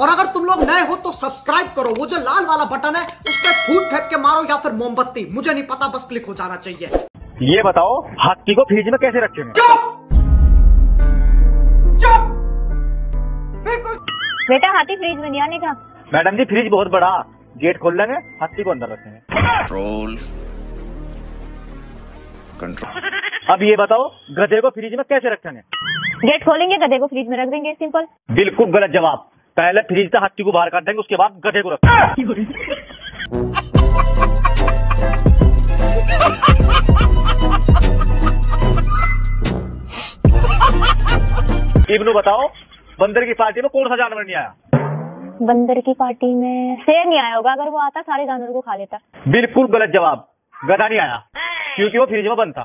और अगर तुम लोग नए हो तो सब्सक्राइब करो। वो जो लाल वाला बटन है उस पर फूट फेंक के मारो या फिर मोमबत्ती। मुझे नहीं पता बस क्लिक हो जाना चाहिए। ये बताओ हाथी को फ्रिज में कैसे रखेंगे चुप! चुप! बिल्कुल। बेटा हाथी फ्रिज में नहीं आने का। मैडम जी फ्रिज बहुत बड़ा। गेट खोल लेंगे हाथी को अंदर रखेंगे कंट्रोल कंट्रोल अब ये बताओ गधे को फ्रिज में कैसे रखेंगे? गेट खोलेंगे गधे को फ्रिज में रख देंगे सिंपल। बिल्कुल गलत जवाब। पहले फ्रिज से हाथी को बाहर काट देंगे उसके बाद गधे को रखेंगे इब्नू बताओ बंदर की पार्टी में कौन सा जानवर नहीं आया? बंदर की पार्टी में शेर नहीं आया होगा अगर वो आता सारे जानवर को खा लेता। बिल्कुल गलत जवाब गधा नहीं आया क्योंकि वो फ्रिज में बंद था।